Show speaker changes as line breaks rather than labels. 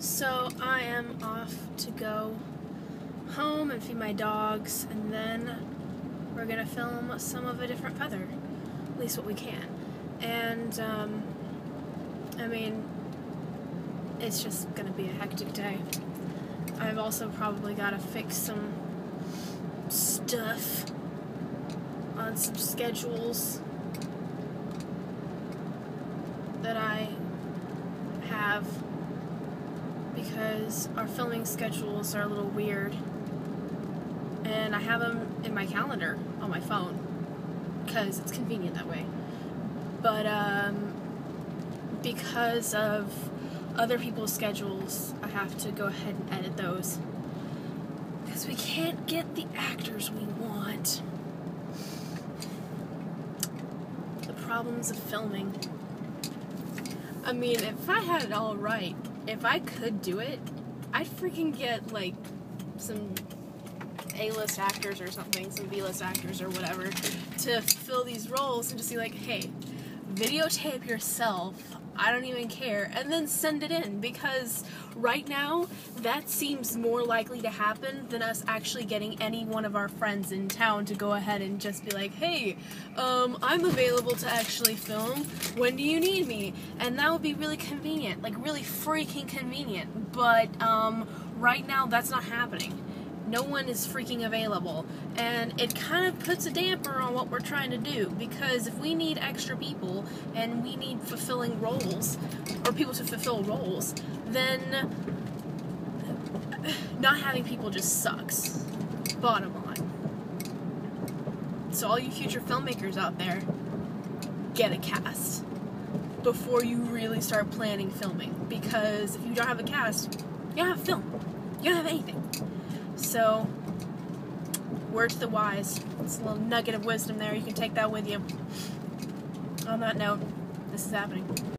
So I am off to go home and feed my dogs, and then we're gonna film some of a different feather, at least what we can. And um, I mean, it's just gonna be a hectic day. I've also probably gotta fix some stuff on some schedules that I have because our filming schedules are a little weird. And I have them in my calendar on my phone because it's convenient that way. But um, because of other people's schedules, I have to go ahead and edit those because we can't get the actors we want. The problems of filming. I mean, if I had it all right, if I could do it, I'd freaking get like some A-list actors or something, some B-list actors or whatever, to fill these roles and just be like, hey, videotape yourself. I don't even care, and then send it in because right now that seems more likely to happen than us actually getting any one of our friends in town to go ahead and just be like, hey, um, I'm available to actually film. When do you need me? And that would be really convenient, like really freaking convenient. But um, right now that's not happening no one is freaking available. And it kind of puts a damper on what we're trying to do because if we need extra people and we need fulfilling roles or people to fulfill roles, then not having people just sucks. Bottom line. So, all you future filmmakers out there, get a cast before you really start planning filming because if you don't have a cast, you don't have film. You don't have anything. So, word to the wise. It's a little nugget of wisdom there. You can take that with you. On that note, this is happening.